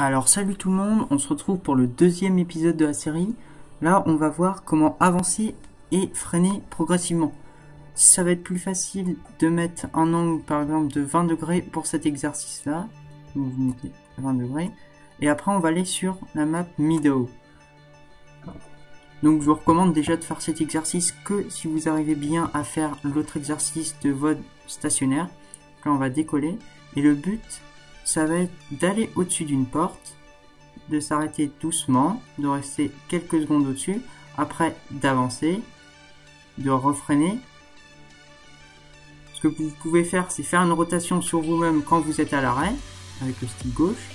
Alors salut tout le monde, on se retrouve pour le deuxième épisode de la série. Là on va voir comment avancer et freiner progressivement. Ça va être plus facile de mettre un angle par exemple de 20 degrés pour cet exercice là. Vous mettez 20 degrés. Et après on va aller sur la map Middle. Donc je vous recommande déjà de faire cet exercice que si vous arrivez bien à faire l'autre exercice de votre stationnaire. Là on va décoller. Et le but ça va être d'aller au-dessus d'une porte, de s'arrêter doucement, de rester quelques secondes au-dessus, après d'avancer, de refreiner. Ce que vous pouvez faire, c'est faire une rotation sur vous-même quand vous êtes à l'arrêt, avec le stick gauche.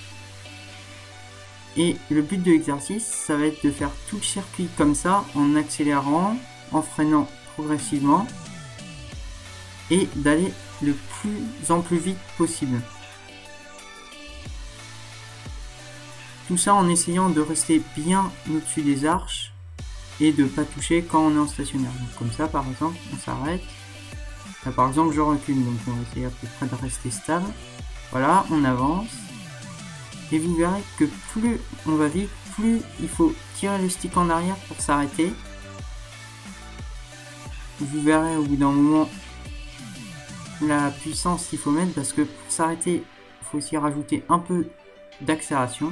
Et le but de l'exercice, ça va être de faire tout le circuit comme ça, en accélérant, en freinant progressivement, et d'aller le plus en plus vite possible. Tout ça en essayant de rester bien au-dessus des arches et de pas toucher quand on est en stationnaire. Comme ça par exemple, on s'arrête. Là par exemple je recule, donc on va essayer à peu près de rester stable. Voilà, on avance. Et vous verrez que plus on va vite, plus il faut tirer le stick en arrière pour s'arrêter. Vous verrez au bout d'un moment la puissance qu'il faut mettre parce que pour s'arrêter, il faut aussi rajouter un peu d'accélération.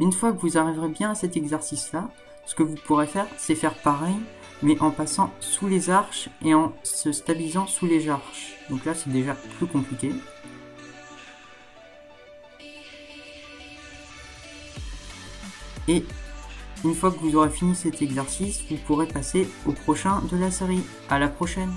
Une fois que vous arriverez bien à cet exercice-là, ce que vous pourrez faire, c'est faire pareil, mais en passant sous les arches et en se stabilisant sous les arches. Donc là, c'est déjà plus compliqué. Et une fois que vous aurez fini cet exercice, vous pourrez passer au prochain de la série. À la prochaine